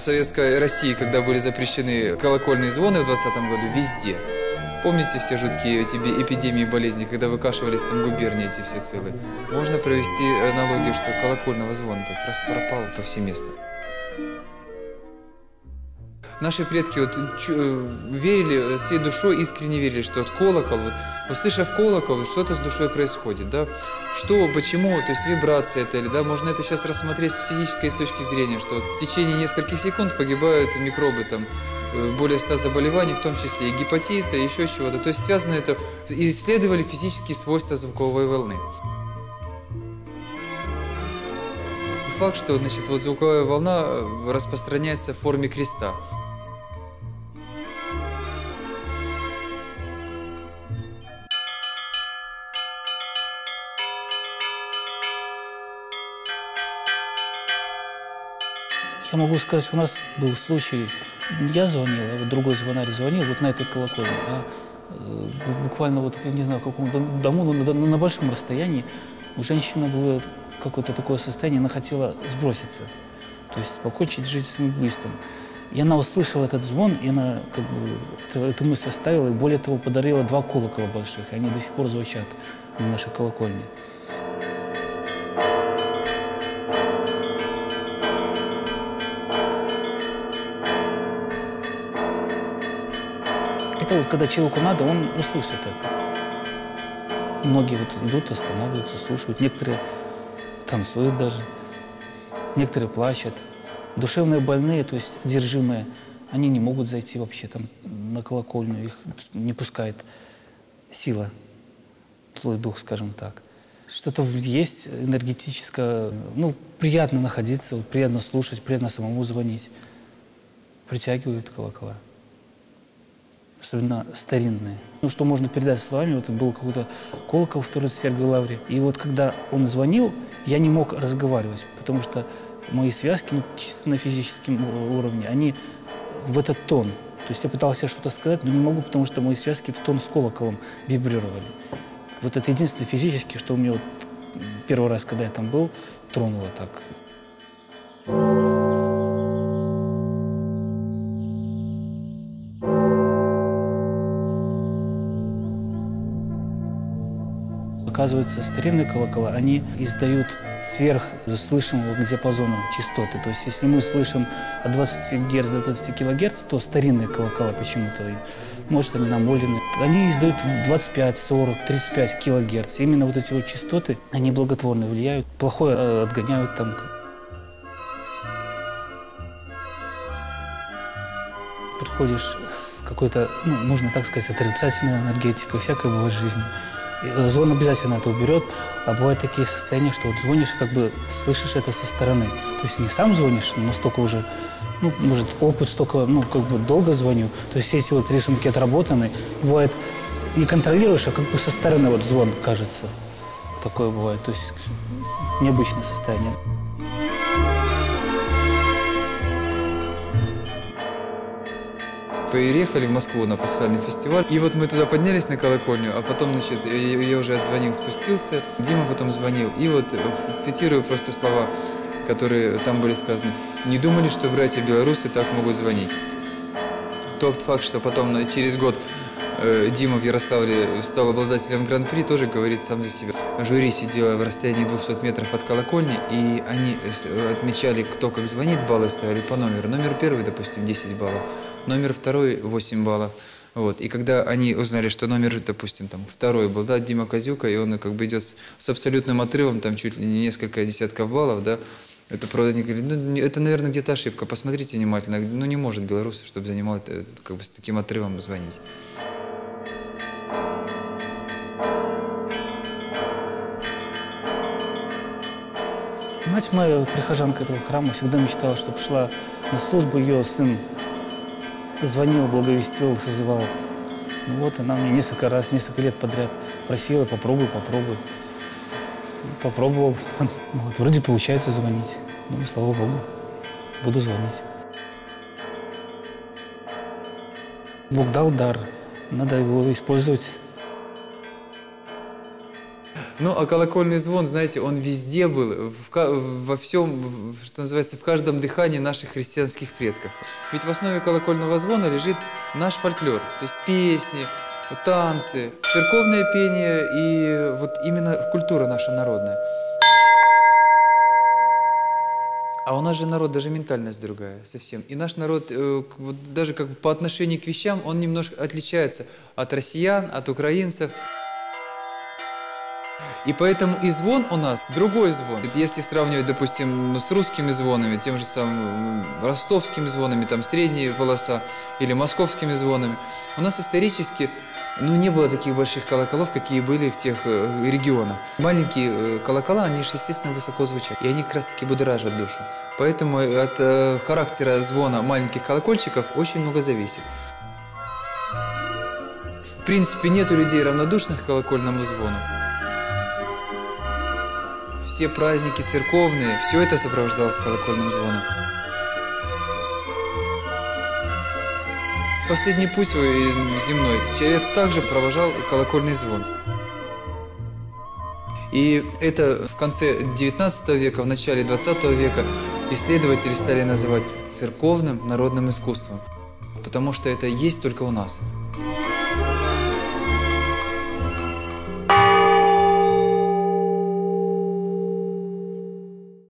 Советской России, когда были запрещены колокольные звоны в 20 году, везде. Помните все жуткие эти эпидемии болезней, когда выкашивались там губернии эти все целые? Можно провести аналогию, что колокольного звона так раз пропало повсеместно. Наши предки вот э, верили, э, всей душой искренне верили, что вот колокол, вот, услышав колокол, что-то с душой происходит, да? Что, почему, то есть вибрация это или, да, можно это сейчас рассмотреть с физической точки зрения, что вот в течение нескольких секунд погибают микробы, там, э, более 100 заболеваний, в том числе и гепатита, и еще чего-то. То есть связано это, исследовали физические свойства звуковой волны. Факт, что значит, вот звуковая волна распространяется в форме креста. Я могу сказать, у нас был случай, я звонил, а вот другой звонарь звонил вот на этой колокольне, а э, бу- буквально вот, я не знаю, в каком дом- дому, но на, на большом расстоянии у женщины было какое-то такое состояние, она хотела сброситься, то есть покончить жизнь самоубийством. И она услышала этот звон, и она как бы эту мысль оставила, и более того, подарила два колокола больших, и они до сих пор звучат на нашей колокольне. Это вот когда человеку надо, он услышит это. Многие вот идут, останавливаются, слушают. Некоторые танцуют даже. Некоторые плачут. Душевные больные, то есть одержимые, они не могут зайти вообще там на колокольню. Их не пускает сила, злой дух, скажем так. Что-то есть энергетическое. Ну, приятно находиться, приятно слушать, приятно самому звонить. Притягивают колокола особенно старинные. Ну, что можно передать словами, вот был какой-то колокол в Троице-Сергиевой Лавре. И вот когда он звонил, я не мог разговаривать, потому что мои связки, ну, чисто на физическом уровне, они в этот тон. То есть я пытался что-то сказать, но не могу, потому что мои связки в тон с колоколом вибрировали. Вот это единственное физически, что у меня вот первый раз, когда я там был, тронуло так. Оказывается, старинные колокола, они издают сверх слышимого диапазона частоты. То есть, если мы слышим от 20 Гц до 20 кГц, то старинные колокола почему-то, может, они намолены, они издают в 25, 40, 35 кГц. Именно вот эти вот частоты, они благотворно влияют, плохое э, отгоняют там. Приходишь с какой-то, ну, можно так сказать, отрицательной энергетикой, всякое бывает в жизни. Э, Звон обязательно это уберет, а бывают такие состояния, что вот звонишь, как бы слышишь это со стороны. То есть не сам звонишь, но настолько уже, ну, может, опыт столько, ну, как бы долго звоню. То есть все эти вот рисунки отработаны. Бывает, не контролируешь, а как бы со стороны вот звон кажется. Такое бывает. То есть необычное состояние. Приехали в Москву на пасхальный фестиваль. И вот мы туда поднялись на колокольню, а потом, значит, я, уже отзвонил, спустился. Дима потом звонил. И вот э, цитирую просто слова, которые там были сказаны. Не думали, что братья белорусы так могут звонить. Тот факт, что потом через год э, Дима в Ярославле стал обладателем гран-при, тоже говорит сам за себя. Жюри сидело в расстоянии 200 метров от колокольни, и они э, отмечали, кто как звонит, баллы ставили по номеру. Номер первый, допустим, 10 баллов, номер второй 8 баллов. Вот. И когда они узнали, что номер, допустим, там второй был, да, Дима Козюка, и он как бы идет с, с абсолютным отрывом, там чуть ли не несколько десятков баллов, да, это просто они говорят, ну, не- это, наверное, где-то ошибка, посмотрите внимательно. Ну, не может белорусы, чтобы занимал как бы с таким отрывом звонить. Мать моя, прихожанка этого храма, всегда мечтала, чтобы шла на службу. Ее сын звонил, благовестил, созывал. Ну вот она мне несколько раз, несколько лет подряд просила, попробуй, попробуй. Попробовал. Вот, вроде получается звонить. Ну, слава Богу, буду звонить. Бог дал дар, надо его использовать. Ну, а колокольный звон, знаете, он везде был, в во всем, что называется, в каждом дыхании наших христианских предков. Ведь в основе колокольного звона лежит наш фольклор, то есть песни, танцы, церковное пение и вот именно культура наша народная. А у нас же народ даже ментальность другая совсем. И наш народ э, даже как бы по отношению к вещам он немножко отличается от россиян, от украинцев. И поэтому и звон у нас другой звон. Если сравнивать, допустим, с русскими звонами, тем же самым ростовскими звонами, там средняя полоса, или московскими звонами, у нас исторически ну, не было таких больших колоколов, какие были в тех э, регионах. Маленькие э, колокола, они же, естественно, высоко звучат. И они как раз-таки будоражат душу. Поэтому от э, характера звона маленьких колокольчиков очень много зависит. В принципе, нет у людей равнодушных к колокольному звону. Все праздники церковные, все это сопровождалось колокольным звоном. Последний путь свой земной человек также провожал колокольный звон. И это в конце 19 века, в начале 20 века исследователи стали называть церковным народным искусством, потому что это есть только у нас.